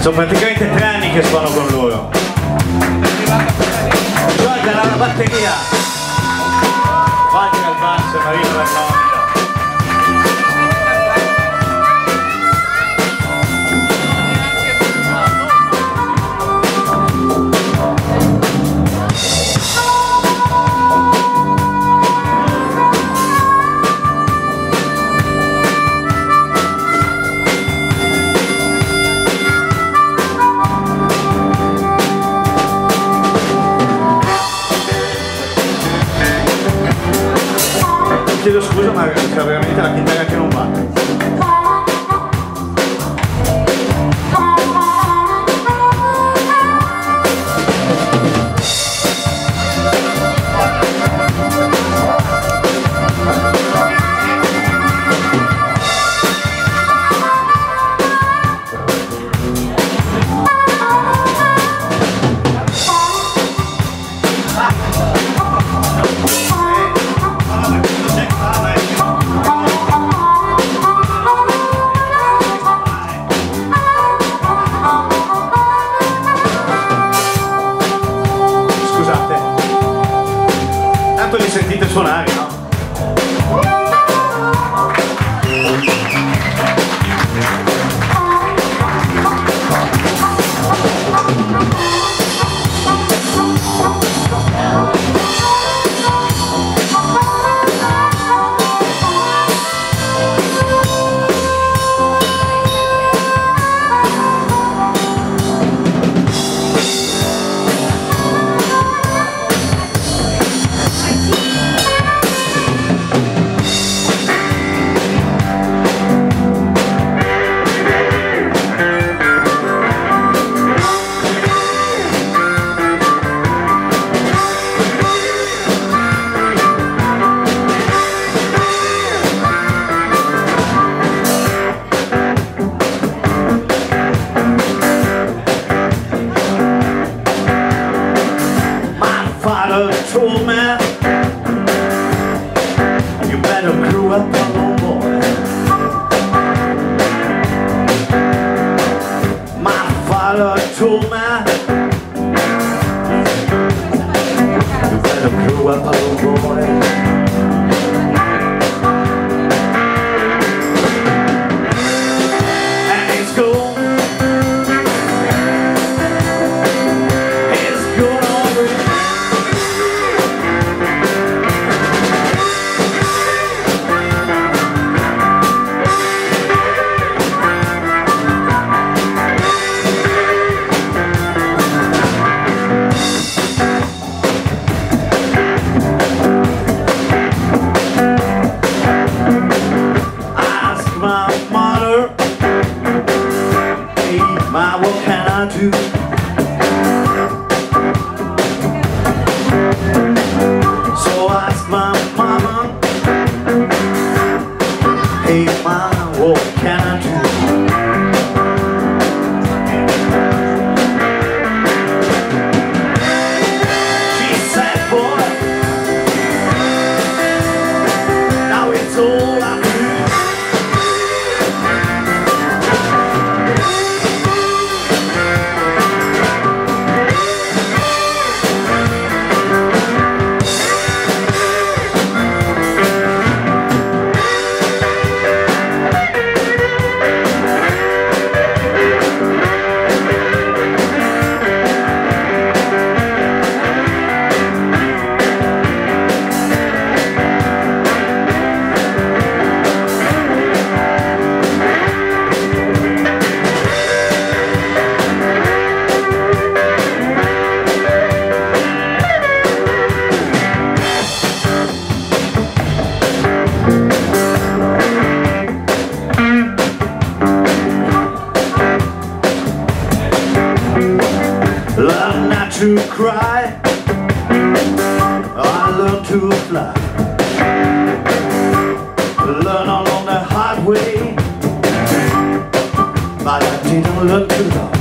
Sono praticamente tre anni che suono con loro. Guarda la batteria! Chiedo scusa ma c'è veramente la chitarra che non va suonare, no? My do? To fly. Learn along the hard way. But I didn't learn to love.